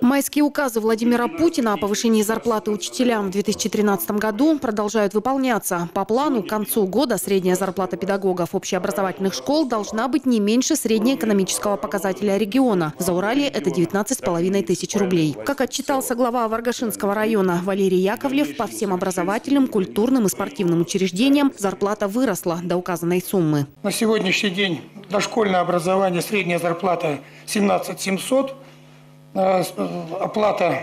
Майские указы Владимира Путина о повышении зарплаты учителям в 2013 году продолжают выполняться. По плану, к концу года средняя зарплата педагогов общеобразовательных школ должна быть не меньше среднеэкономического показателя региона. За Урале это 19,5 тысяч рублей. Как отчитался глава Варгашинского района Валерий Яковлев, по всем образовательным, культурным и спортивным учреждениям зарплата выросла до указанной суммы. На сегодняшний день дошкольное образование, средняя зарплата 17 700, э, оплата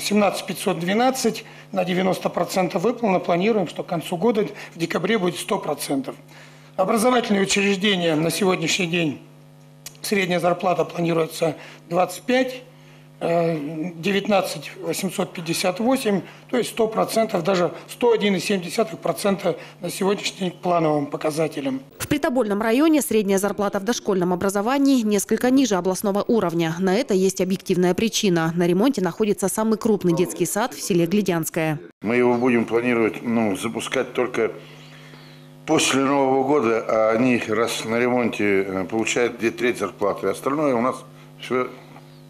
17 512, на 90% выполнено. Планируем, что к концу года в декабре будет 100%. Образовательные учреждения на сегодняшний день средняя зарплата планируется 25 19 858, то есть 100%, даже 101,7% на сегодняшний плановым показателям. В Притобольном районе средняя зарплата в дошкольном образовании несколько ниже областного уровня. На это есть объективная причина. На ремонте находится самый крупный детский сад в селе Глядянское. Мы его будем планировать ну, запускать только после Нового года, а они раз на ремонте э, получают где треть зарплаты. Остальное у нас все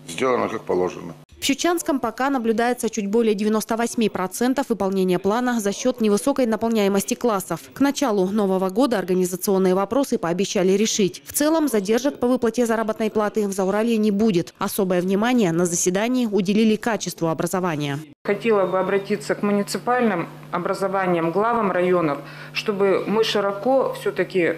сделано как положено. В Щучанском пока наблюдается чуть более 98% выполнения плана за счет невысокой наполняемости классов. К началу нового года организационные вопросы пообещали решить. В целом задержек по выплате заработной платы в Зауралье не будет. Особое внимание на заседании уделили качеству образования. Хотела бы обратиться к муниципальным образованиям, главам районов, чтобы мы широко все-таки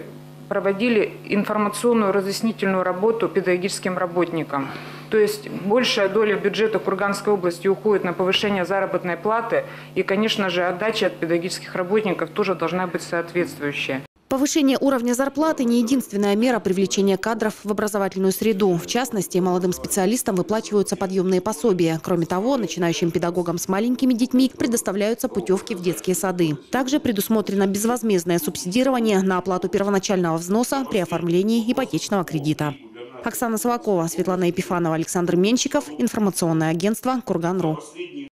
проводили информационную разъяснительную работу педагогическим работникам. То есть большая доля бюджета Курганской области уходит на повышение заработной платы. И, конечно же, отдача от педагогических работников тоже должна быть соответствующая. Повышение уровня зарплаты – не единственная мера привлечения кадров в образовательную среду. В частности, молодым специалистам выплачиваются подъемные пособия. Кроме того, начинающим педагогам с маленькими детьми предоставляются путевки в детские сады. Также предусмотрено безвозмездное субсидирование на оплату первоначального взноса при оформлении ипотечного кредита. Оксана Солокова, Светлана Епифанова, Александр Менщиков. Информационное агентство «Курган.ру».